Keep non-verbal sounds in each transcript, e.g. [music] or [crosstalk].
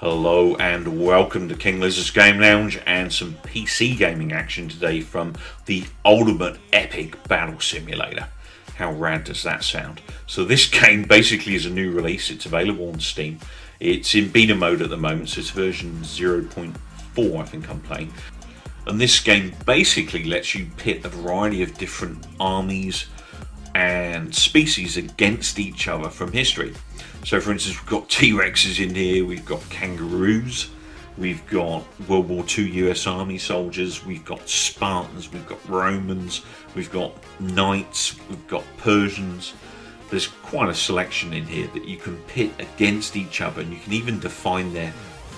Hello and welcome to King Lizzard's Game Lounge and some PC gaming action today from the Ultimate Epic Battle Simulator. How rad does that sound? So this [laughs] game basically is a new release. It's available on Steam. It's in beta mode at the moment, so it's version 0.4 I think I'm playing. And this game basically lets you pit a variety of different armies and species against each other from history. So, for instance, we've got T Rexes in here, we've got kangaroos, we've got World War II US Army soldiers, we've got Spartans, we've got Romans, we've got Knights, we've got Persians. There's quite a selection in here that you can pit against each other, and you can even define their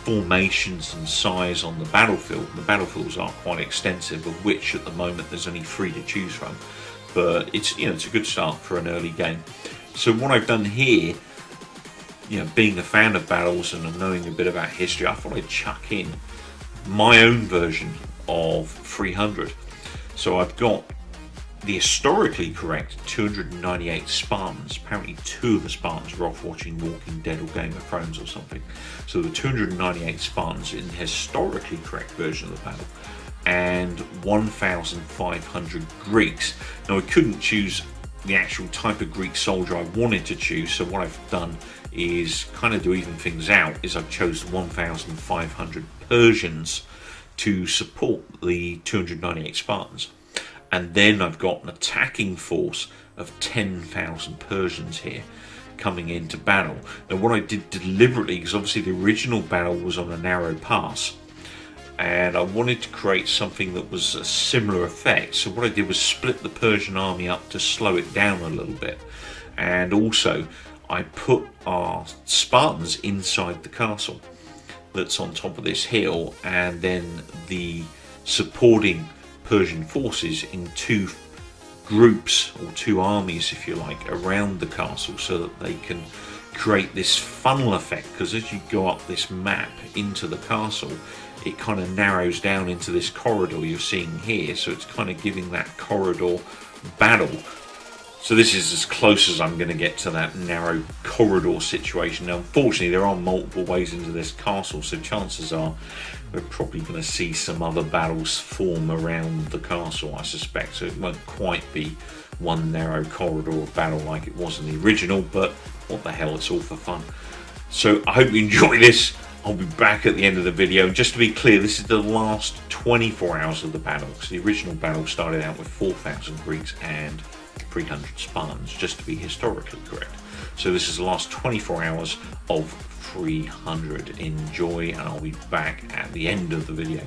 formations and size on the battlefield. The battlefields are quite extensive, of which at the moment there's only three to choose from. But it's you know it's a good start for an early game. So what I've done here you know, being a fan of battles and knowing a bit about history, I thought I'd chuck in my own version of 300. So I've got the historically correct 298 Spartans. Apparently, two of the Spartans were off watching Walking Dead or Game of Thrones or something. So the 298 Spartans in the historically correct version of the battle, and 1,500 Greeks. Now, I couldn't choose the actual type of Greek soldier I wanted to choose, so what I've done is kind of to even things out is I've chosen 1,500 Persians to support the 298 Spartans. And then I've got an attacking force of 10,000 Persians here coming into battle. Now, what I did deliberately, because obviously the original battle was on a narrow pass, and I wanted to create something that was a similar effect. So, what I did was split the Persian army up to slow it down a little bit, and also I put our Spartans inside the castle that's on top of this hill, and then the supporting Persian forces in two groups or two armies, if you like, around the castle so that they can create this funnel effect. Because as you go up this map into the castle, it kind of narrows down into this corridor you're seeing here. So it's kind of giving that corridor battle so this is as close as I'm going to get to that narrow corridor situation. Now, unfortunately, there are multiple ways into this castle, so chances are we're probably going to see some other battles form around the castle, I suspect. So it won't quite be one narrow corridor battle like it was in the original, but what the hell, it's all for fun. So I hope you enjoy this. I'll be back at the end of the video. Just to be clear, this is the last 24 hours of the battle. So the original battle started out with 4,000 Greeks and 300 Spartans, just to be historically correct. So this is the last 24 hours of 300. Enjoy, and I'll be back at the end of the video.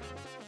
Bye.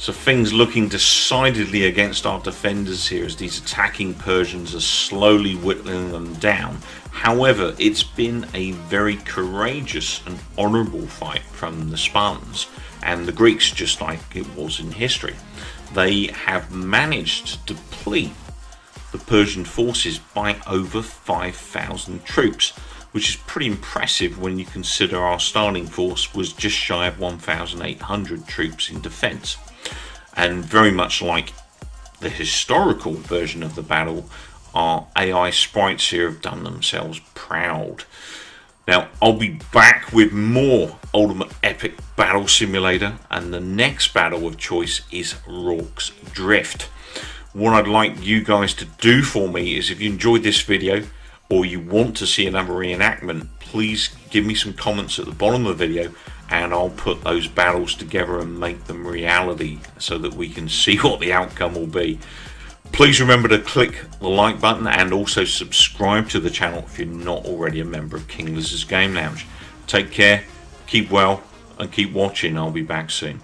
So things looking decidedly against our defenders here as these attacking Persians are slowly whittling them down. However, it's been a very courageous and honourable fight from the Spartans and the Greeks just like it was in history. They have managed to deplete the Persian forces by over 5,000 troops which is pretty impressive when you consider our starting force was just shy of 1,800 troops in defence. And very much like the historical version of the battle, our AI sprites here have done themselves proud. Now, I'll be back with more Ultimate Epic Battle Simulator, and the next battle of choice is Rorke's Drift. What I'd like you guys to do for me is if you enjoyed this video, or you want to see another reenactment, please give me some comments at the bottom of the video and I'll put those battles together and make them reality so that we can see [laughs] what the outcome will be. Please remember to click the like button and also subscribe to the channel if you're not already a member of King Lizzard's Game Lounge. Take care, keep well, and keep watching. I'll be back soon.